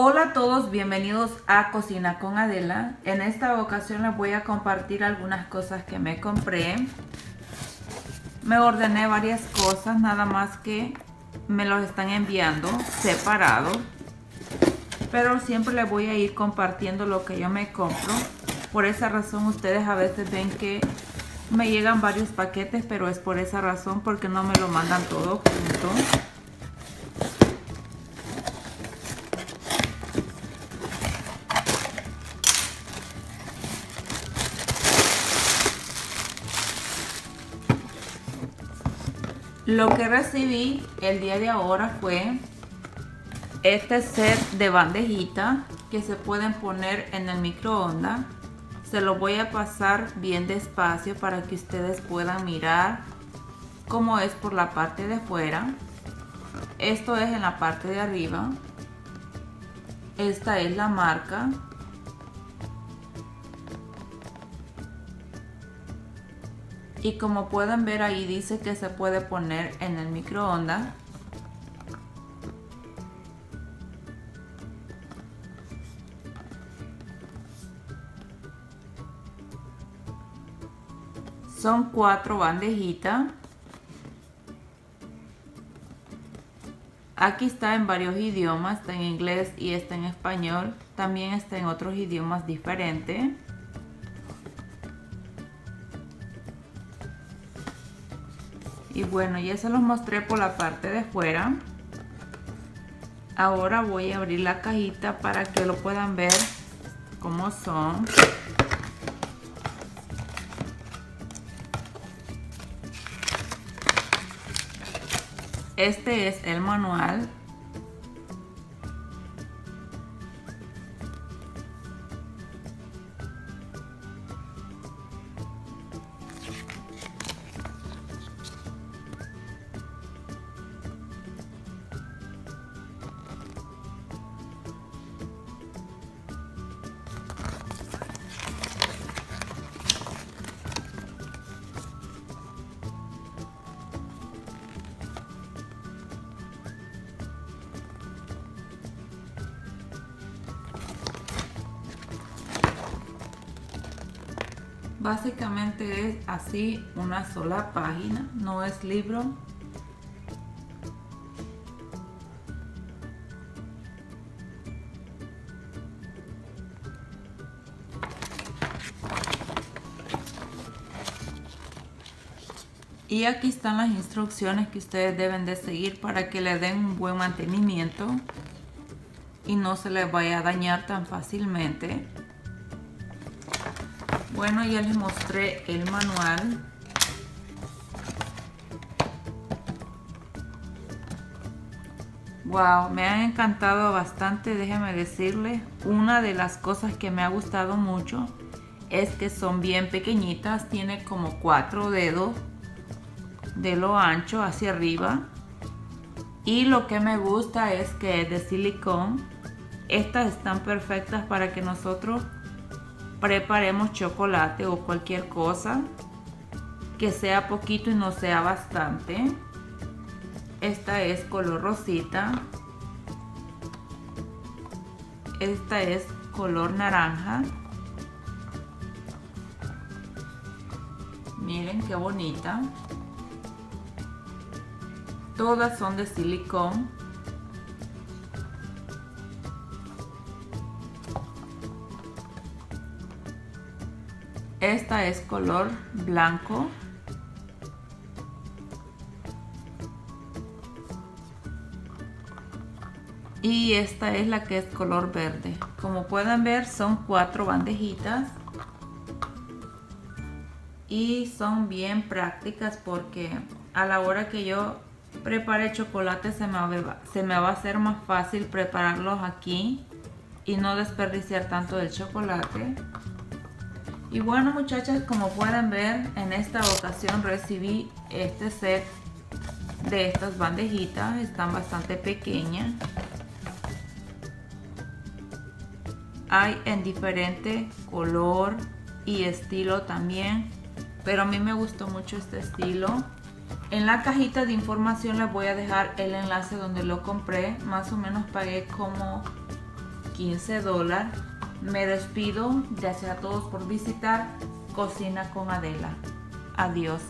Hola a todos, bienvenidos a Cocina con Adela. En esta ocasión les voy a compartir algunas cosas que me compré. Me ordené varias cosas, nada más que me los están enviando separado. Pero siempre les voy a ir compartiendo lo que yo me compro. Por esa razón ustedes a veces ven que me llegan varios paquetes, pero es por esa razón porque no me lo mandan todo junto. Lo que recibí el día de ahora fue este set de bandejita que se pueden poner en el microondas. Se lo voy a pasar bien despacio para que ustedes puedan mirar cómo es por la parte de fuera. Esto es en la parte de arriba. Esta es la marca y como pueden ver ahí dice que se puede poner en el microondas. Son cuatro bandejitas. Aquí está en varios idiomas está en inglés y está en español. También está en otros idiomas diferentes y bueno ya se los mostré por la parte de fuera. Ahora voy a abrir la cajita para que lo puedan ver cómo son. Este es el manual Básicamente es así una sola página, no es libro. Y aquí están las instrucciones que ustedes deben de seguir para que le den un buen mantenimiento y no se les vaya a dañar tan fácilmente. Bueno, ya les mostré el manual. Wow, me han encantado bastante, déjenme decirles. Una de las cosas que me ha gustado mucho es que son bien pequeñitas, tiene como cuatro dedos de lo ancho hacia arriba. Y lo que me gusta es que es de silicón. Estas están perfectas para que nosotros preparemos chocolate o cualquier cosa que sea poquito y no sea bastante. Esta es color rosita. Esta es color naranja. Miren qué bonita. Todas son de silicón. Esta es color blanco. Y esta es la que es color verde. Como pueden ver son cuatro bandejitas. Y son bien prácticas porque a la hora que yo prepare chocolate se me, va, se me va a hacer más fácil prepararlos aquí y no desperdiciar tanto del chocolate. Y bueno muchachas, como pueden ver, en esta ocasión recibí este set de estas bandejitas. Están bastante pequeñas. Hay en diferente color y estilo también. Pero a mí me gustó mucho este estilo. En la cajita de información les voy a dejar el enlace donde lo compré. Más o menos pagué como 15 dólares. Me despido, gracias a todos por visitar Cocina con Adela. Adiós.